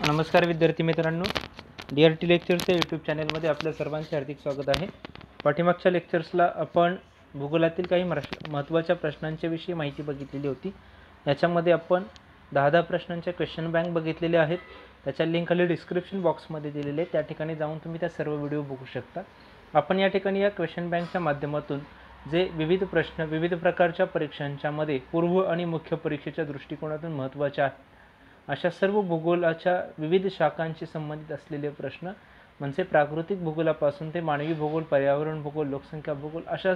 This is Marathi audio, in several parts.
नमस्कार विद्यार्थी मित्रांनो. डी आर टी लेक्चर्सच्या यूट्यूब चॅनलमध्ये आपल्या सर्वांचे हार्दिक स्वागत आहे. पाठीमागच्या लेक्चर्सला आपण भूगोलातील काही मराश महत्त्वाच्या प्रश्नांच्या विषयी माहिती बघितलेली होती. याच्यामध्ये आपण दहा दहा प्रश्नांच्या क्वेश्चन बँक बघितलेले आहेत. त्याच्या लिंक खाली डिस्क्रिप्शन बॉक्समध्ये दिलेले आहे त्या ठिकाणी जाऊन तुम्ही त्या सर्व व्हिडिओ बघू शकता. आपण या ठिकाणी या क्वेश्चन बँकच्या माध्यमातून जे विविध प्रश्न विविध प्रकारच्या परीक्षांच्यामध्ये पूर्व आणि मुख्य परीक्षेच्या दृष्टिकोनातून महत्त्वाचे आहेत अशा सर्व भूगोलाच्या विविध शाखांशी संबंधित असलेले प्रश्न म्हणजे प्राकृतिक भूगोलापासून ते मानवी भूगोल पर्यावरण भूगोल लोकसंख्या भूगोल अशा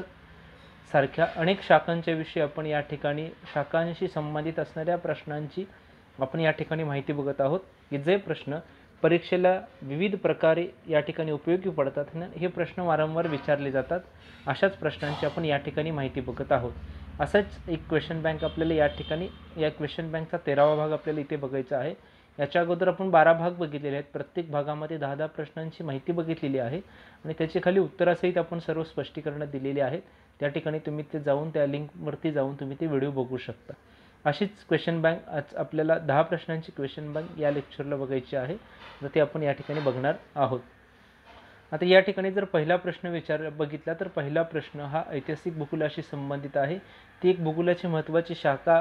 सारख्या अनेक शाखांच्या विषयी आपण या ठिकाणी शाखांशी संबंधित असणाऱ्या प्रश्नांची आपण या ठिकाणी माहिती बघत आहोत. की जे प्रश्न परीक्षेला विविध प्रकारे या ठिकाणी उपयोगी पडतात हे प्रश्न वारंवार विचारले जातात. अशाच प्रश्नांची आपण या ठिकाणी माहिती बघत आहोत. असाच एक क्वेश्चन बँक आपल्याला या ठिकाणी या क्वेश्चन बँकचा तेरावा भाग आपल्याला इथे बघायचा आहे. याच्या अगोदर आपण बारा भाग बघितलेले आहेत. प्रत्येक भागामध्ये दहा दहा प्रश्नांची माहिती बघितलेली आहे. आणि त्याची खाली उत्तरासहित आपण सर्व स्पष्टीकरणं दिलेली आहेत. त्या ठिकाणी तुम्ही ते जाऊन त्या लिंकवरती जाऊन तुम्ही ते व्हिडिओ बघू शकता. अशीच क्वेश्चन बँक आज आपल्याला दहा प्रश्नांची क्वेश्चन बँक या लेक्चरला बघायची आहे. तर ते आपण या ठिकाणी बघणार आहोत. आता या ठिकाणी जर पहिला प्रश्न विचार बघितला तर पहिला प्रश्न हा ऐतिहासिक भूगोलाशी संबंधित आहे. ती एक भूगोलाची महत्त्वाची शाखा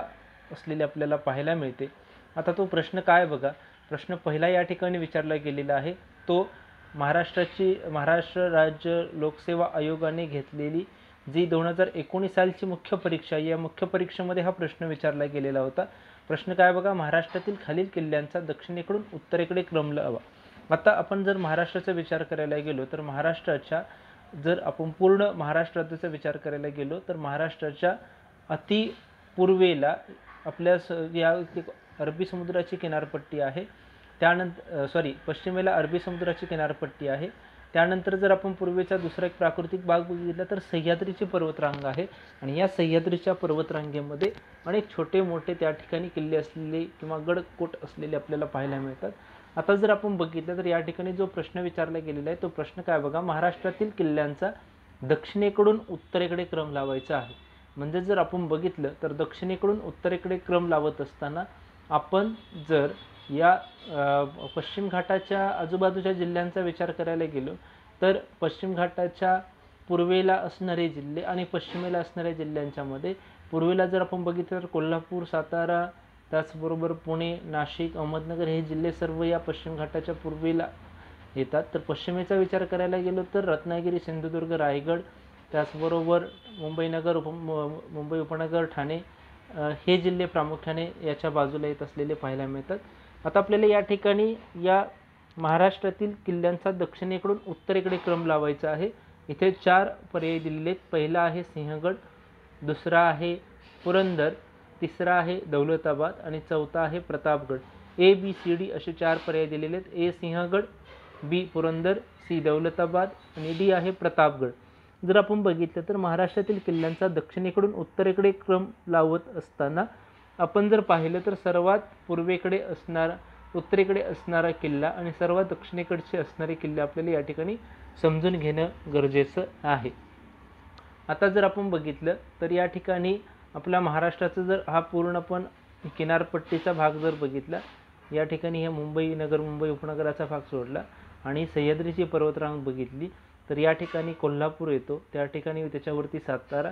असलेली आपल्याला पाहायला मिळते. आता तो प्रश्न काय बघा? प्रश्न पहिला या ठिकाणी विचारला गेलेला आहे. तो महाराष्ट्राची महाराष्ट्र राज्य लोकसेवा आयोगाने घेतलेली जी दोन हजार एकोणीस सालची मुख्य परीक्षा आहे, या मुख्य परीक्षेमध्ये हा प्रश्न विचारला गेलेला होता. प्रश्न काय बघा? महाराष्ट्रातील खालील किल्ल्यांचा दक्षिणेकडून उत्तरेकडे क्रम लावा. आता आपण जर महाराष्ट्राचा विचार करायला गेलो तर महाराष्ट्राच्या जर आपण पूर्ण महाराष्ट्राचा विचार करायला गेलो तर महाराष्ट्राच्या अति पूर्वेला आपल्या स या एक अरबी समुद्राची किनारपट्टी आहे. त्यानंतर सॉरी पश्चिमेला अरबी समुद्राची किनारपट्टी आहे. त्यानंतर जर आपण पूर्वेचा दुसरा एक प्राकृतिक भाग बघितला तर सह्याद्रीची पर्वतरांग आहे. आणि या सह्याद्रीच्या पर्वतरांगेमध्ये अनेक छोटे मोठे त्या ठिकाणी किल्ले असलेले किंवा गडकोट असलेले आपल्याला पाहायला मिळतात. आता जर आपण बघितलं तर या ठिकाणी जो प्रश्न विचारला गेलेला आहे तो प्रश्न काय बघा महाराष्ट्रातील किल्ल्यांचा दक्षिणेकडून उत्तरेकडे क्रम लावायचा आहे. म्हणजे जर आपण बघितलं तर दक्षिणेकडून उत्तरेकडे क्रम लावत असताना आपण जर या पश्चिम घाटाच्या आजूबाजूच्या जिल्ह्यांचा विचार करायला गेलो तर पश्चिम घाटाच्या पूर्वेला असणारे जिल्हे आणि पश्चिमेला असणाऱ्या जिल्ह्यांच्यामध्ये पूर्वेला जर आपण बघितलं तर कोल्हापूर सातारा त्याचबरोबर पुणे नाशिक अहमदनगर हे जिल्हे सर्व या पश्चिम घाटाच्या पूर्वेला येतात. तर पश्चिमेचा विचार करायला गेलो तर रत्नागिरी सिंधुदुर्ग रायगड त्याचबरोबर मुंबईनगर उप मुंबई उपनगर ठाणे हे जिल्हे प्रामुख्याने याच्या बाजूला येत असलेले पाहायला मिळतात. आता आपल्याला या ठिकाणी या महाराष्ट्रातील किल्ल्यांचा दक्षिणेकडून उत्तरेकडे क्रम लावायचा आहे. इथे चार पर्याय दिलेले आहेत. पहिला आहे सिंहगड दुसरा आहे पुरंदर तिसरा आहे दौलताबाद आणि चौथा आहे Pratapgad. A B C D असे चार पर्याय दिलेले आहेत. A Sinhagad B Purandar C Daulatabad आणि डी आहे प्रतापगड. जर आपण बघितलं तर महाराष्ट्रातील किल्ल्यांचा दक्षिणेकडून उत्तरेकडे क्रम लावत असताना आपण जर पाहिलं तर सर्वात पूर्वेकडे असणारा उत्तरेकडे असणारा किल्ला आणि सर्वात दक्षिणेकडचे असणारे किल्ले आपल्याला या ठिकाणी समजून घेणं गरजेचं आहे. आता जर आपण बघितलं तर या ठिकाणी आपल्या महाराष्ट्राचा जर हा पूर्ण पण किनारपट्टीचा भाग जर बघितला या ठिकाणी हे मुंबई नगर मुंबई उपनगराचा भाग सोडला आणि सह्याद्रीची पर्वतरांग बघितली तर या ठिकाणी कोल्हापूर येतो. त्या ठिकाणी त्याच्यावरती सातारा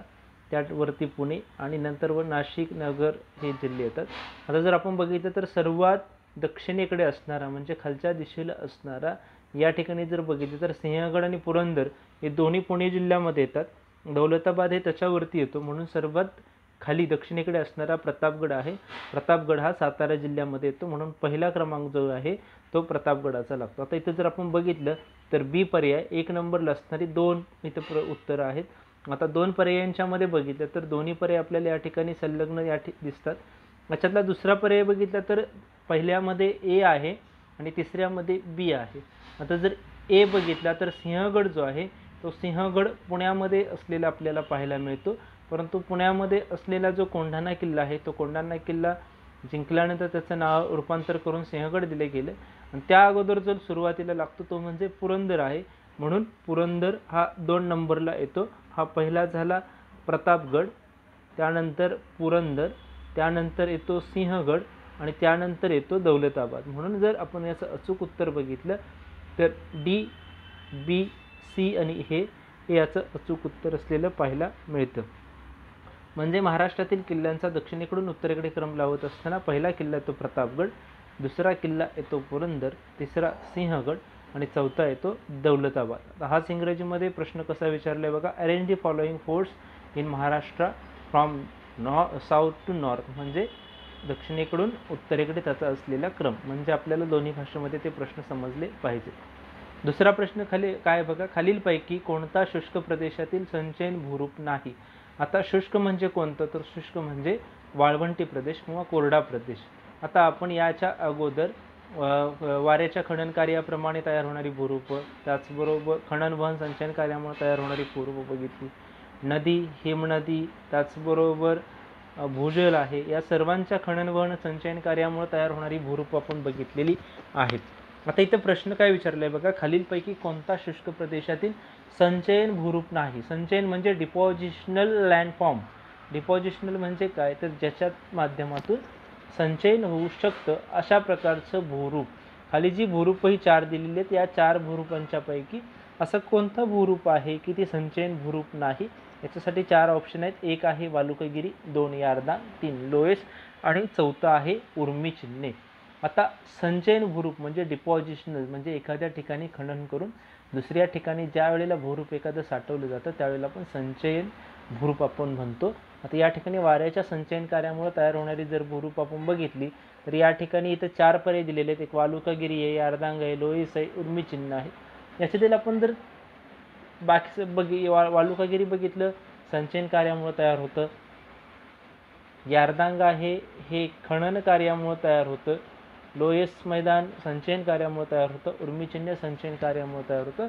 त्यावरती पुणे आणि नंतर व नाशिक नगर हे जिल्हे येतात. आता जर आपण बघितलं तर सर्वात दक्षिणेकडे असणारा म्हणजे खालच्या दिशेला असणारा या ठिकाणी जर बघितलं तर सिंहगड आणि पुरंदर हे दोन्ही पुणे जिल्ह्यामध्ये येतात. दौलताबाद हे त्याच्यावरती येतो. म्हणून सर्वात खाली दक्षिणेकडे असणारा प्रतापगड आहे. प्रतापगड हा सातारा जिल्ह्यामध्ये येतो. म्हणून पहिला क्रमांक जो आहे तो प्रतापगडाचा लागतो. आता इथं जर आपण बघितलं तर बी पर्याय एक नंबरला असणारी दोन इथं प्र उत्तरं आहेत. आता दोन पर्यायांच्यामध्ये बघितलं तर दोन्ही पर्याय आपल्याला या ठिकाणी संलग्न या ठिक दिसतात. याच्यातला दुसरा पर्याय बघितला तर पहिल्यामध्ये ए आहे आणि तिसऱ्यामध्ये बी आहे. आता जर ए बघितला तर सिंहगड जो आहे तो सिंहगड पुण्यामध्ये असलेला आपल्याला पाहायला मिळतो. परंतु पुण्यामध्ये असलेला जो कोंढाणा किल्ला आहे तो कोंढाणा किल्ला जिंकल्यानंतर त्याचं नाव रूपांतर करून सिंहगड दिले गेले. आणि त्या अगोदर जो सुरुवातीला लागतो तो म्हणजे पुरंदर आहे. म्हणून पुरंदर हा दोन नंबरला येतो. हा पहिला झाला प्रतापगड त्यानंतर पुरंदर त्यानंतर येतो सिंहगड आणि त्यानंतर येतो दौलताबाद. म्हणून जर आपण याचं अचूक उत्तर बघितलं तर डी बी सी आणि हे हे याचं अचूक उत्तर असलेलं पाहायला मिळतं. म्हणजे महाराष्ट्रातील किल्ल्यांचा दक्षिणेकडून उत्तरेकडे क्रम लावत असताना पहिला किल्ला येतो प्रतापगड दुसरा किल्ला येतो पुरंदर तिसरा सिंहगड आणि चौथा येतो दौलताबाद. आता हाच इंग्रजीमध्ये प्रश्न कसा विचारला आहे बघा. Arrange the following forts in Maharashtra from no south to north म्हणजे दक्षिणेकडून उत्तरेकडे त्याचा असलेला क्रम. म्हणजे आपल्याला दोन्ही भाषेमध्ये ते प्रश्न समजले पाहिजे दुसरा प्रश्न खाली काय बघा? खालीलपैकी कोणता शुष्क प्रदेशातील संचयन भूरूप नाही? आता शुष्क म्हणजे कोणतं? तर शुष्क म्हणजे वाळवंटी प्रदेश किंवा कोरडा प्रदेश. आता आपण याच्या अगोदर वाऱ्याच्या खनन कार्याप्रमाणे तयार होणारी भूरूपं त्याचबरोबर खनन वहन संचयन कार्यामुळे तयार होणारी भूरूप बघितली. नदी हिमनदी त्याचबरोबर भूजल आहे. या सर्वांच्या खनन वहन संचयन कार्यामुळे तयार होणारी भूरूप आपण बघितलेली आहेत. आता इथं प्रश्न काय विचारलाय बघा खालीलपैकी कोणता शुष्क प्रदेशातील संचयन भूरूप नाही? संचयन म्हणजे डिपॉझिशनल लँडफॉर्म डिपॉझिशनल म्हणजे काय? तर ज्याच्यात माध्यमातून संचयन होऊ शकतं अशा प्रकारचं भूरूप. खाली जी भूरूप ही चार दिलेली आहेत या चार भूरूपांच्यापैकी असं कोणतं भूरूप आहे की ते संचयन भूरूप नाही? याच्यासाठी चार ऑप्शन आहेत. एक आहे वालुकागिरी दोन यारदा तीन लोएस आणि चौथं आहे उर्मी चिन्हे आता संचयन भूरूप म्हणजे डिपॉझिशनल म्हणजे एखाद्या ठिकाणी खंडन करून दुसऱ्या ठिकाणी ज्या वेळेला भूरूप एखादं साठवलं जातं त्यावेळेला आपण संचयन भूरूप आपण म्हणतो. आता या ठिकाणी वाऱ्याच्या संचयन कार्यामुळे तयार होणारी जर भूरूप आपण बघितली तर या ठिकाणी इथं चार पर्याय दिलेले आहेत. एक वालुकागिरी आहे अर्धांग आहे लोईस आहे उर्मी चिन्ह आहे. याच्यातील आपण जर बाकीचं बघी वा वालुकागिरी बघितलं संचयन कार्यामुळं तयार होतं. यार्दांग आहे हे खनन कार्यामुळं तयार होतं. लोयस मैदान संचयन कार्यामुळे तयार होतं उर्मीचिन्ह संचयन कार्यामुळे तयार होतं.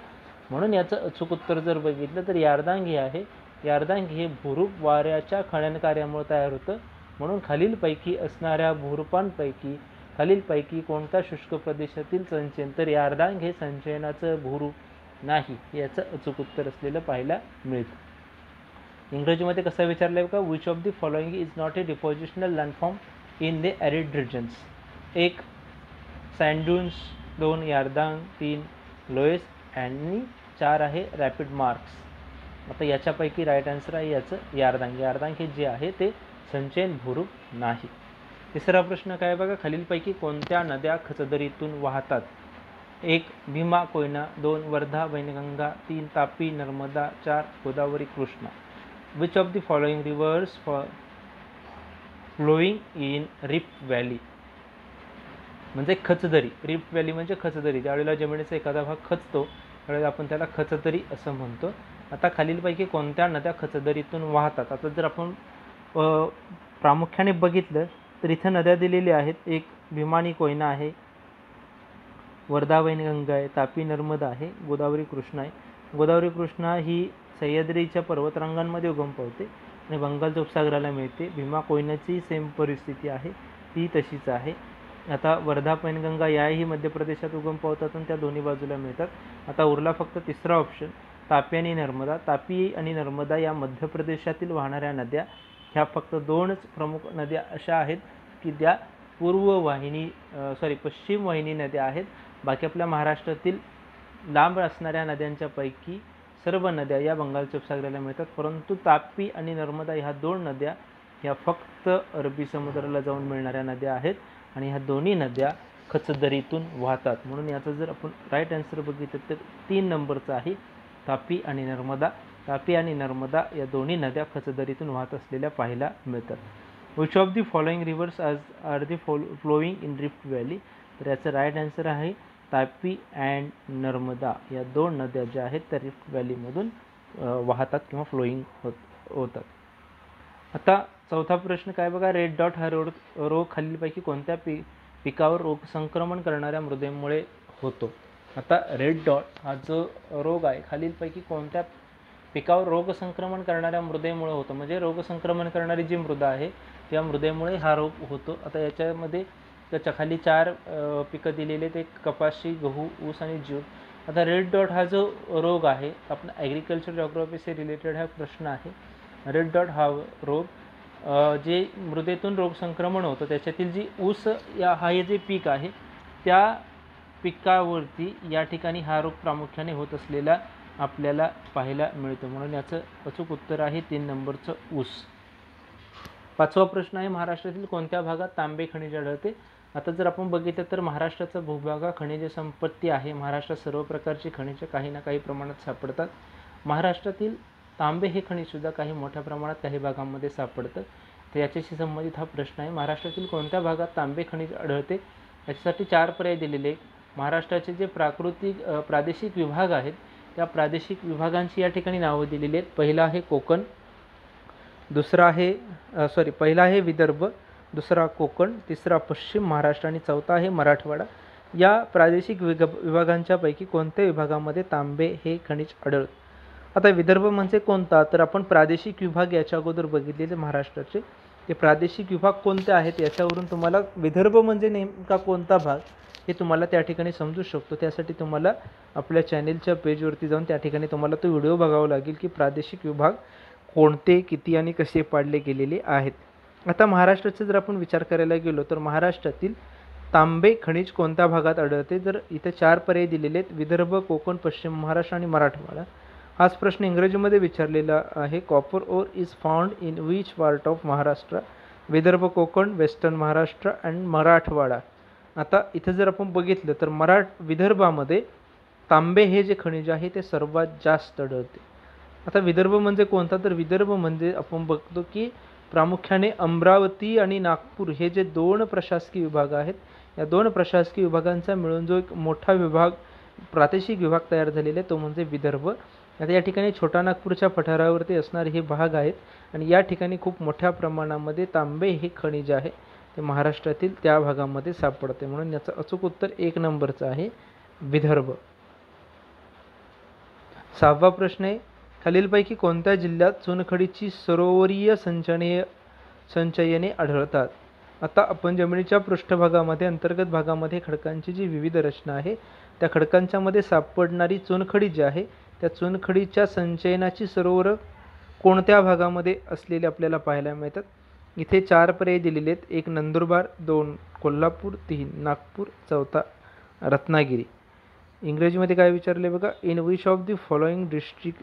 म्हणून याचं अचूक उत्तर जर बघितलं तर यारदांग हे आहे. यारदांग हे भूरूप वाऱ्याच्या खनन कार्यामुळे तयार होतं. म्हणून खालीलपैकी असणाऱ्या भूरूपांपैकी खालीलपैकी कोणत्या शुष्क प्रदेशातील संचयन तर यारदांग हे संचयनाचं भूरूप नाही याचं अचूक उत्तर असलेलं पाहायला मिळतं. इंग्रजीमध्ये कसं विचारलं आहे का which of the following is not a depositional landform in the arid regions एक सँडून्स दोन यार्दांग तीन लोएस आणि चार आहे रॅपिड मार्क्स. आता याच्यापैकी राईट आन्सर आहे याचं यार्दांग यार्दांग हे जे आहे ते संचयन भूरूप नाही. तिसरा प्रश्न काय बघा? खालीलपैकी कोणत्या नद्या खचदरीतून वाहतात? एक भीमा कोयना दोन वर्धा वैनगंगा तीन तापी नर्मदा चार Godavari Krishna. Which of the following rivers for flowing in rip valley म्हणजे खचदरी. रिफ्ट व्हॅली म्हणजे खचदरी. ज्यावेळेला जमिनीचा एखादा भाग खचतो त्यावेळेला आपण त्याला खचदरी असं म्हणतो. आता खालीलपैकी कोणत्या नद्या खचदरीतून वाहतात? आता जर आपण प्रामुख्याने बघितलं तर इथं नद्या दिलेल्या आहेत. एक भीमानी कोयना आहे वर्धा वैनगंगा आहे तापी नर्मदा आहे गोदावरी कृष्णा आहे. गोदावरी कृष्णा ही सह्याद्रीच्या पर्वतरांगांमध्ये उगम पावते आणि बंगालच्या उपसागराला मिळते. भीमा कोयनाची सेम परिस्थिती आहे. ती तशीच आहे. आता वर्धा पैनगंगा याही मध्य प्रदेशात उगम पावतात आणि त्या दोन्ही बाजूला मिळतात. आता उरला फक्त तिसरा ऑप्शन तापी आणि नर्मदा. तापी आणि नर्मदा या मध्य प्रदेशातील वाहणाऱ्या नद्या ह्या फक्त दोनच प्रमुख नद्या अशा आहेत की त्या पूर्व वाहिनी सॉरी पश्चिम वाहिनी नद्या आहेत. बाकी आपल्या महाराष्ट्रातील लांब असणाऱ्या नद्यांच्या पैकी सर्व नद्या या बंगालच्या उपसागराला मिळतात. परंतु तापी आणि नर्मदा ह्या दोन नद्या ह्या फक्त अरबी समुद्राला जाऊन मिळणाऱ्या नद्या आहेत. आणि ह्या दोन्ही नद्या खचदरीतून वाहतात. म्हणून याचं जर आपण राईट आन्सर बघितलं तर तीन नंबरचं आहे तापी आणि नर्मदा. तापी आणि नर्मदा या दोन्ही नद्या खचदरीतून वाहत असलेल्या पाहायला मिळतात. Which of the following rivers आज are the follow flowing in rift valley तर याचं राईट आन्सर आहे तापी अँड नर्मदा. या दोन नद्या ज्या आहेत त्या रिफ्ट व्हॅलीमधून वाहतात किंवा फ्लोईंग होत होतात. आता चौथा प्रश्न काय बघा रेड डॉट हा रोग रोग खालीलपैकी कोणत्या पी पिकावर रोग संक्रमण करणाऱ्या मृदेमुळे होतो? आता रेड डॉट हा जो रोग आहे खालीलपैकी कोणत्या पिकावर रोग संक्रमण करणाऱ्या मृदेमुळे होतं? म्हणजे रोग संक्रमण करणारी जी मृदा आहे त्या मृदेमुळे हा रोग होतो. आता याच्यामध्ये त्याच्याखाली चार पिकं दिलेले ते कपाशी गहू ऊस आणि ज्यूट. आता रेड डॉट हा जो रोग आहे आपण ॲग्रिकल्चर जॉग्रॉफीशी रिलेटेड हा प्रश्न आहे. रेड डॉट हा रोग जे मृदेतून रोग संक्रमण होतं त्याच्यातील जी ऊस या हा हे जे पीक आहे त्या पिकावरती या ठिकाणी हा रोग प्रामुख्याने होत असलेला आपल्याला पाहायला मिळतो. म्हणून याचं अचूक उत्तर आहे तीन नंबरचं ऊस. पाचवा प्रश्न आहे महाराष्ट्रातील कोणत्या भागात तांबे खनिज आढळते? आता जर आपण बघितलं तर महाराष्ट्राचा भूभाग हा खनिज संपत्ती आहे. महाराष्ट्रात सर्व प्रकारची खनिजे काही ना काही प्रमाणात सापडतात. महाराष्ट्रातील तांबे हे खनिजसुद्धा काही मोठ्या प्रमाणात काही भागांमध्ये सापडतं. तर याच्याशी संबंधित हा प्रश्न आहे. महाराष्ट्रातील कोणत्या भागात तांबे खनिज आढळते? याच्यासाठी चार पर्याय दिलेले आहेत. महाराष्ट्राचे जे प्राकृतिक प्रादेशिक विभाग आहेत त्या प्रादेशिक विभागांची या ठिकाणी नावं दिलेली आहेत. पहिला आहे कोकण दुसरा आहे सॉरी पहिला आहे विदर्भ दुसरा कोकण तिसरा पश्चिम महाराष्ट्र आणि चौथा आहे मराठवाडा. या प्रादेशिक विग विभागांच्यापैकी कोणत्या विभागामध्ये तांबे हे खनिज आढळतं? आता विदर्भ म्हणजे कोणता? तर आपण प्रादेशिक विभाग याच्या अगोदर बघितलेले महाराष्ट्राचे. ते प्रादेशिक विभाग कोणते आहेत याच्यावरून तुम्हाला विदर्भ म्हणजे नेमका कोणता भाग हे तुम्हाला त्या ठिकाणी समजू शकतो. त्यासाठी तुम्हाला आपल्या चॅनेलच्या पेजवरती जाऊन त्या ठिकाणी तुम्हाला तो व्हिडिओ बघावा लागेल की प्रादेशिक विभाग कोणते किती आणि कसे पाडले गेलेले आहेत. आता महाराष्ट्राचा जर आपण विचार करायला गेलो तर महाराष्ट्रातील तांबे खनिज कोणत्या भागात आढळते? तर इथे चार पर्याय दिलेले आहेत विदर्भ कोकण पश्चिम महाराष्ट्र आणि मराठवाडा. हाच प्रश्न इंग्रजीमध्ये विचारलेला आहे. Copper ore is found in which part of Maharashtra? Vidarbha Konkan western Maharashtra and Marathwada. आता इथं जर आपण बघितलं तर मराठ विदर्भामध्ये तांबे हे जे खनिज आहे ते सर्वात जास्त आढळते. आता विदर्भ म्हणजे कोणता? तर विदर्भ म्हणजे आपण बघतो की प्रामुख्याने अमरावती आणि नागपूर हे जे दोन प्रशासकीय विभाग आहेत या दोन प्रशासकीय विभागांचा मिळून जो एक मोठा विभाग प्रादेशिक विभाग तयार झालेले तो म्हणजे विदर्भ. आता या ठिकाणी छोटा नागपूरच्या पठारावरती असणारे हे भाग आहेत आणि या ठिकाणी खूप मोठ्या प्रमाणामध्ये तांबे हे खनिज आहे. ते महाराष्ट्रातील त्या भागामध्ये सापडते. म्हणून याचं अचूक उत्तर एक नंबरचं आहे विदर्भ. सहावा प्रश्न आहे खालीलपैकी कोणत्या जिल्ह्यात चुनखडीची सरोवरीय संचयने संचयने आढळतात? आता आपण जमिनीच्या पृष्ठभागामध्ये अंतर्गत भागामध्ये खडकांची जी विविध रचना आहे त्या खडकांच्यामध्ये सापडणारी चुनखडी जी आहे त्या चुनखडीच्या संचयनाची सरोवर कोणत्या भागामध्ये असलेले आपल्याला पाहायला मिळतात? इथे चार पर्याय दिलेले आहेत. एक नंदुरबार दोन कोल्हापूर तीन नागपूर चौथा रत्नागिरी. इंग्रजीमध्ये काय विचारले बघा? In which of the following district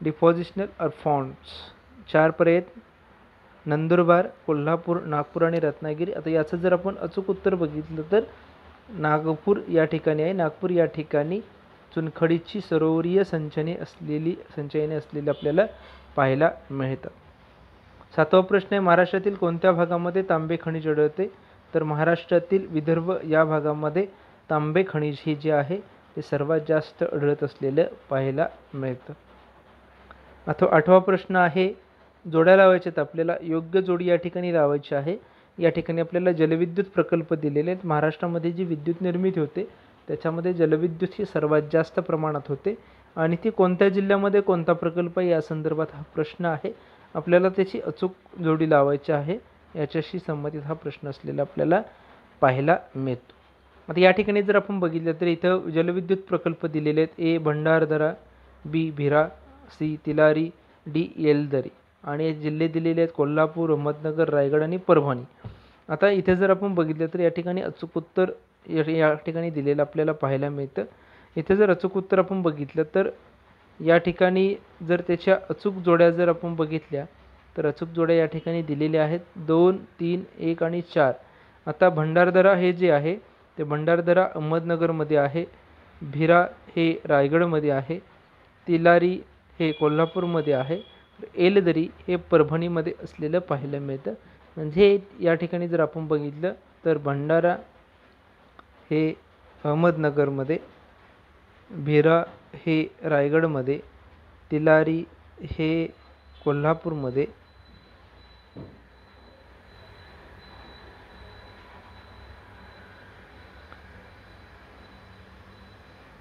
depositional are found चार पर्याय आहेत. नंदुरबार कोल्हापूर नागपूर आणि रत्नागिरी. आता याचं जर आपण अचूक उत्तर बघितलं तर नागपूर या ठिकाणी आहे. नागपूर या ठिकाणी चुनखडीची सरोवरीय संचयने असलेली संचयने असलेली आपल्याला पाहायला मिळतात. सातवा प्रश्न आहे महाराष्ट्रातील कोणत्या भागामध्ये तांबे खनिज आढळते? तर महाराष्ट्रातील विदर्भ या भागामध्ये तांबे खनिज हे जे आहे ते सर्वात जास्त आढळत असलेलं पाहायला मिळतं. आता आठवा प्रश्न आहे जोड्या लावायच्या आहेत आपल्याला योग्य जोडी या ठिकाणी लावायची आहे. या ठिकाणी आपल्याला जलविद्युत प्रकल्प दिलेले आहेत. महाराष्ट्रामध्ये जी विद्युत निर्मिती होते त्याच्यामध्ये जलविद्युत ही सर्वात जास्त प्रमाणात होते. आणि ती कोणत्या जिल्ह्यामध्ये कोणता प्रकल्प आहे या संदर्भात हा प्रश्न आहे. आपल्याला त्याची अचूक जोडी लावायची आहे. याच्याशी संबंधित हा प्रश्न असलेला आपल्याला पाहायला मिळतो. आता या ठिकाणी जर आपण बघितलं तर इथं जलविद्युत प्रकल्प दिलेले आहेत. A Bhandardara B Bhira C Tillari D Yeldari. आणि जिल्हे दिलेले आहेत कोल्हापूर अहमदनगर रायगड आणि परभणी. आता इथे जर आपण बघितलं तर या ठिकाणी अचूक उत्तर या या ठिकाणी दिलेलं आपल्याला पाहायला मिळतं. इथे जर अचूक उत्तर आपण बघितलं तर या ठिकाणी जर त्याच्या अचूक जोड्या जर आपण बघितल्या तर अचूक जोड्या या ठिकाणी दिलेल्या आहेत. दोन तीन एक आणि चार. आता भंडारदरा हे जे आहे ते भंडारदरा अहमदनगरमध्ये आहे. भिरा हे रायगडमध्ये आहे. तिलारी हे कोल्हापूरमध्ये आहे. एलदरी हे परभणीमध्ये असलेलं पाहायला मिळतं. म्हणजे या ठिकाणी जर आपण बघितलं तर भंडारा हे अहमदनगरमध्ये भिरा हे रायगडमध्ये तिलारी हे कोल्हापूरमध्ये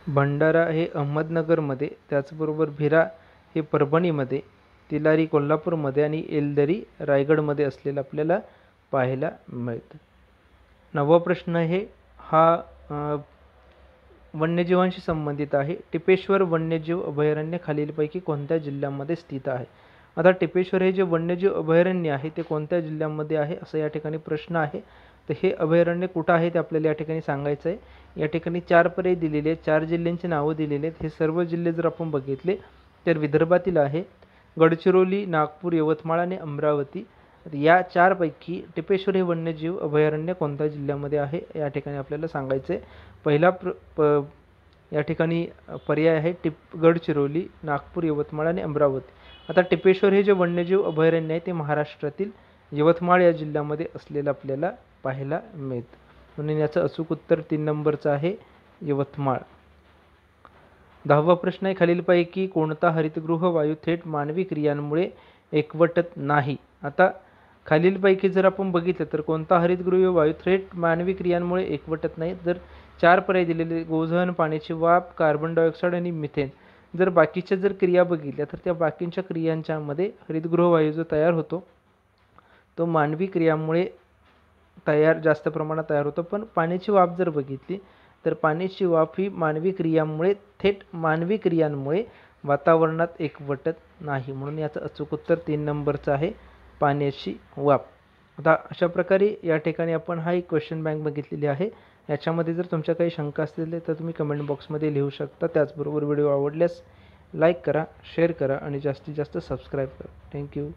भंडारा हे अहमदनगरमध्ये त्याचबरोबर भिरा हे परभणीमध्ये तिलारी कोल्हापूरमध्ये आणि एलदरी रायगडमध्ये असलेलं आपल्याला पाहायला मिळतं. नववा प्रश्न हे हा वन्यजीवांशी संबंधित आहे. टिपेश्वर वन्यजीव अभयारण्य खालीलपैकी कोणत्या जिल्ह्यामध्ये स्थित आहे? आता टिपेश्वर हे जे वन्यजीव अभयारण्य आहे ते कोणत्या जिल्ह्यामध्ये आहे असं या ठिकाणी प्रश्न आहे. तर हे अभयारण्य कुठं आहे ते आपल्याला या ठिकाणी सांगायचं आहे. या ठिकाणी चार पर्याय दिलेले आहेत चार जिल्ह्यांची नावं दिलेली आहेत. हे सर्व जिल्हे जर आपण बघितले तर विदर्भातील आहे गडचिरोली नागपूर यवतमाळ आणि अमरावती. या चारपैकी टिपेश्वर हे वन्यजीव अभयारण्य कोणत्या जिल्ह्यामध्ये आहे? या ठिकाणी आपल्याला सांगायचं आहे पहिला प्र प या ठिकाणी पर्याय आहे टिप गडचिरोली नागपूर यवतमाळ आणि अमरावती. आता टिपेश्वर हे जे वन्यजीव अभयारण्य आहे ते महाराष्ट्रातील यवतमाळ या जिल्ह्यामध्ये असलेलं आपल्याला पाहायला मिळतं. म्हणून याचं अचूक उत्तर तीन नंबरचं आहे यवतमाळ. दहावा प्रश्न आहे खालीलपैकी कोणता हरितगृह वायू थेट मानवी क्रियांमुळे एकवटत नाही? आता खालीलपैकी जर आपण बघितलं तर कोणता हरितगृह वायू थेट मानवी क्रियांमुळे एकवटत नाही? जर चार पर्याय दिलेले गोझन पाण्याची वाफ कार्बन डायऑक्साईड आणि मिथेन जर बाकीच्या जर क्रिया बघितल्या तर त्या बाकींच्या क्रियांच्यामध्ये हरितगृह वायू जो तयार होतो तो मानवी क्रियांमुळे तयार जास्त प्रमाणात तयार होतो. पण पाण्याची वाफ जर बघितली तर पाण्याची वाफ ही मानवी क्रियांमुळे थेट मानवी क्रियांमुळे वातावरणात एकवटत नाही. म्हणून याचं अचूक उत्तर तीन नंबरचं आहे पाण्याची वाफ. आता अशा प्रकारे या ठिकाणी आपण हा एक क्वेश्चन बँक बघितलेली आहे. याच्यामध्ये जर तुमच्या काही शंका असतील तर तुम्ही कमेंट बॉक्समध्ये लिहू शकता. त्याचबरोबर व्हिडिओ आवडल्यास लाईक करा शेअर करा आणि जास्तीत जास्त सबस्क्राईब करा. थँक्यू